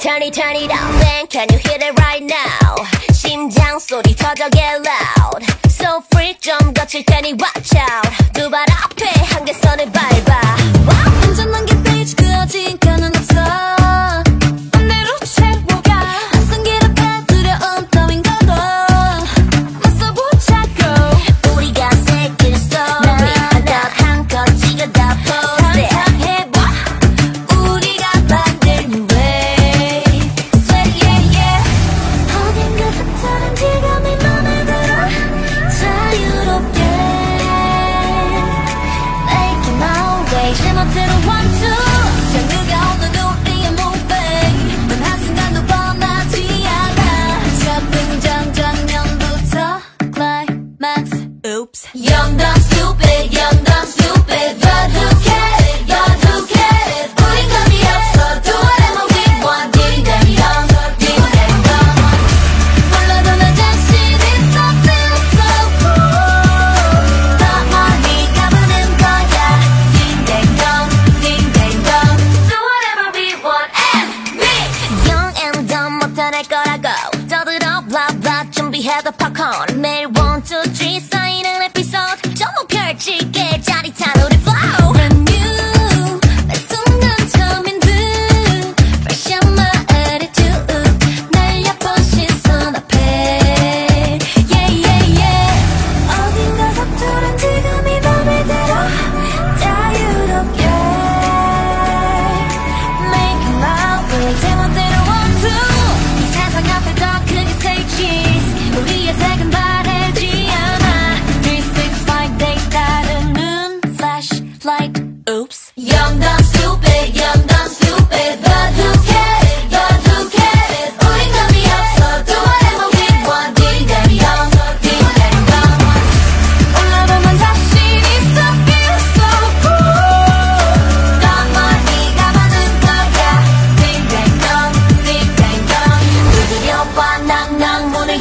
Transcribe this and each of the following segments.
Turn it, turn it up, man, can you hear it right now? 심장 소리 터져 get loud So freak 좀 거칠 테니 watch out 두발 앞에 한계선을 밟아 wow. 운전 넘긴 페이지 그어진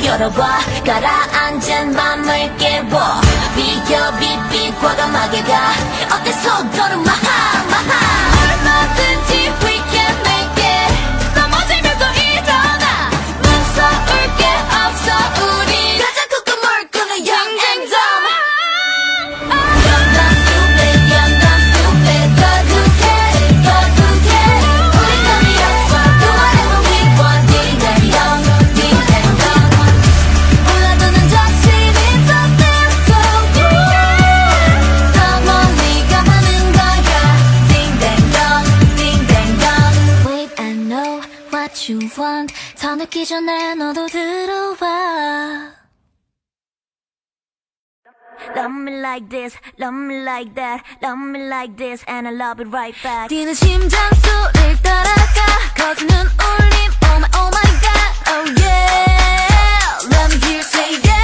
열어봐. 가라앉은 밤을 깨워. 비켜 비비 과감하게 가. 어때 속도는 마하 마하. 늦기 전에 너도 들어와. Love me like this, love me like that Love me like this and I love it right back. 뛰는 심장 소리를 따라가. 거치는 울림 Oh my, oh my god, oh yeah. Let me hear you say yeah.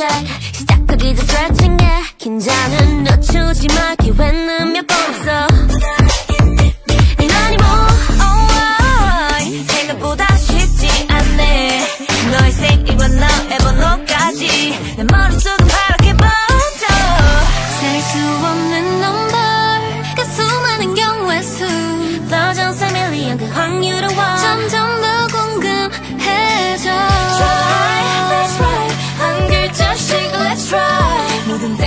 check. 시작하기 전 스트레칭해. 긴장은 늦추지 마. 기회는 몇 번 없어.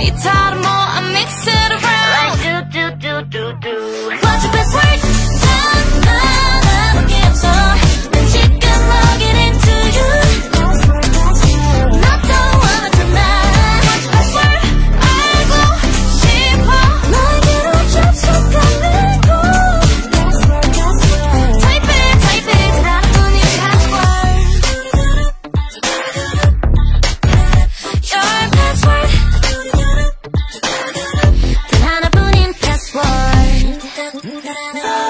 guitar more and mix it Yeah.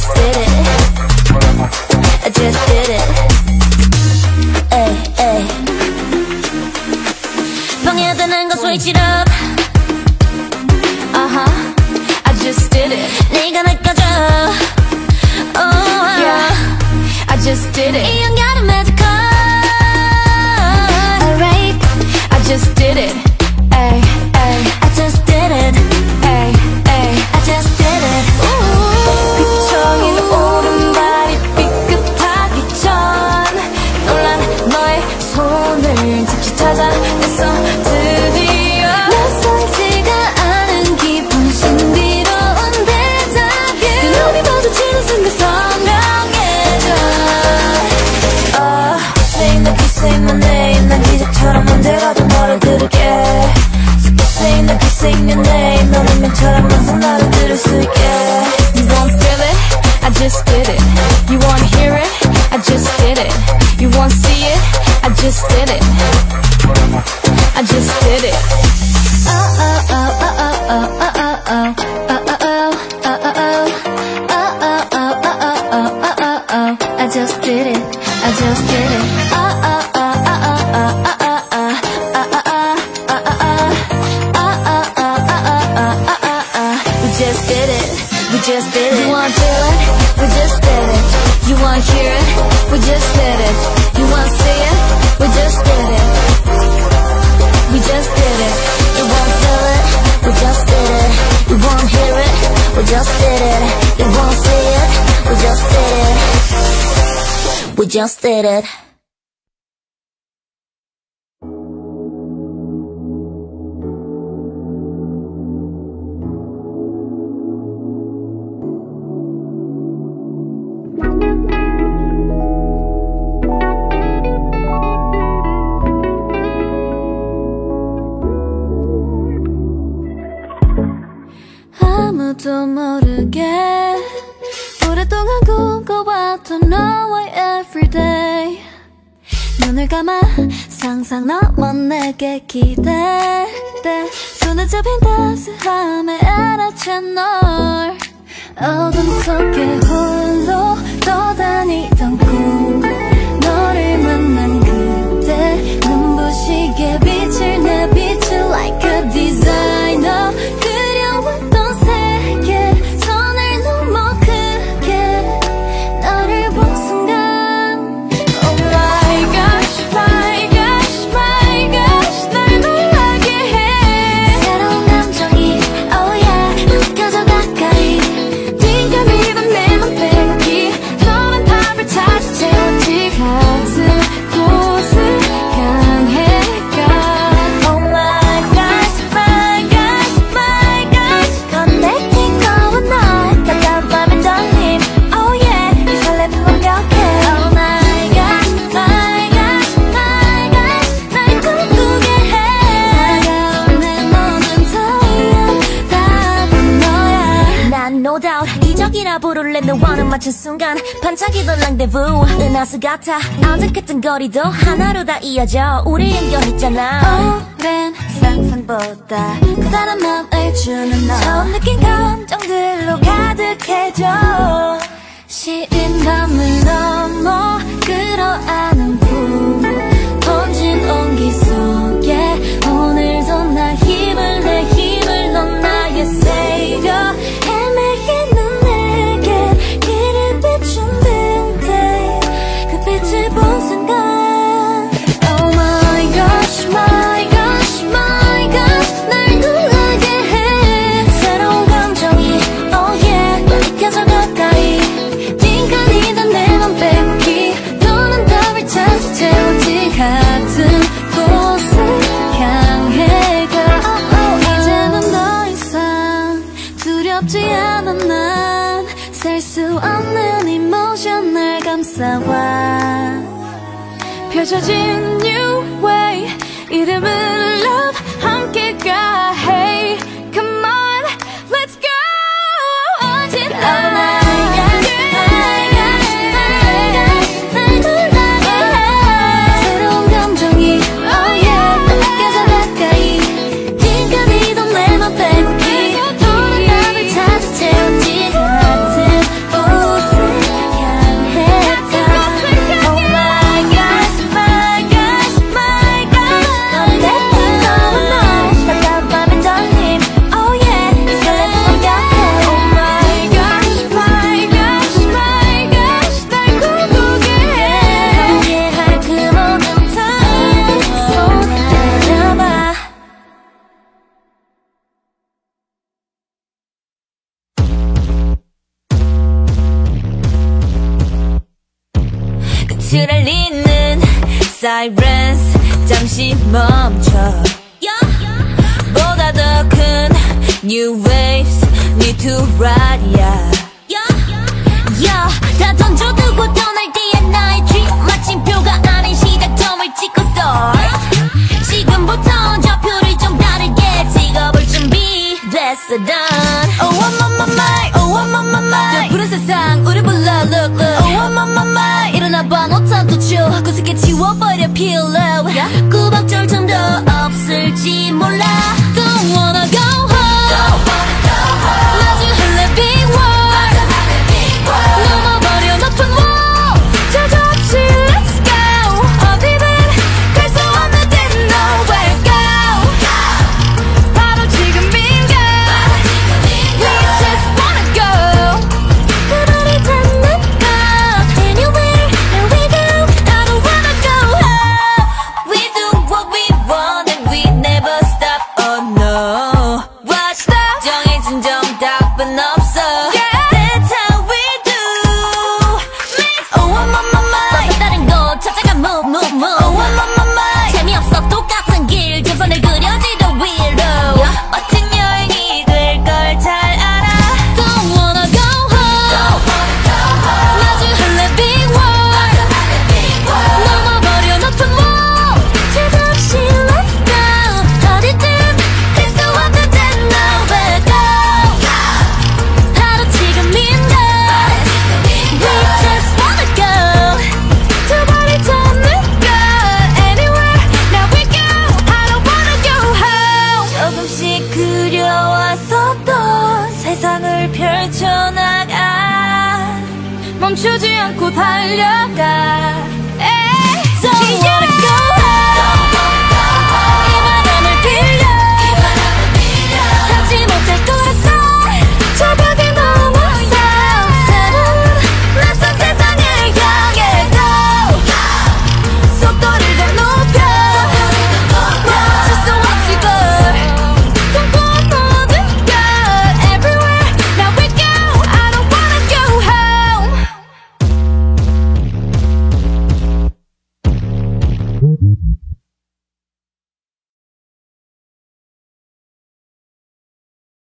just did it. just did it. You wanna hear it? I just did it. You wanna see it? I just did it. I just did it. Oh, oh, oh, oh, oh, oh. We just did it, you won't see it? We just did it. We just did it. 나도 모르게 오랫동안 꿈꿔왔던 너와의 everyday 눈을 감아 상상 너만 내게 기대돼. 손에 잡힌 따스함에 알아챈 널. 어둠 속에 홀로 떠다니던 꿈. 너를 만난 그때 눈부시게 빛을 내비 out. 기적이라 부를래 너와는 맞춘 순간. 반짝이던 랑데부. 은하수 같아. 아득했던 거리도 하나로 다 이어져. 우리 연결했잖아. 오랜 상상보다 커다란 맘을 주는 너. 처음 느낀 감정들로 가득해져. 시린 밤을 넘어 끌어안은 구 번진 온기 속에 오늘도 나 힘을 내 힘을 넌 나의 savior. Sirens 잠시 멈춰 보다 더 큰 New waves need to ride yeah. Yeah, 다 던져두고 떠날 때의 나의 dream 마침표가 아닌 시작점을 찍고 start 지금부터 좌표를 좀 다르게 찍어볼 준비 That's done Oh I'm on my mind Oh I'm on my mind 저 푸른 세상 우리 불러 look look Oh I'm on my mind 일어나봐 노탄 또쳐 구석에 지워봐 버려 pillow 꾸벅절 틈도 없을지 몰라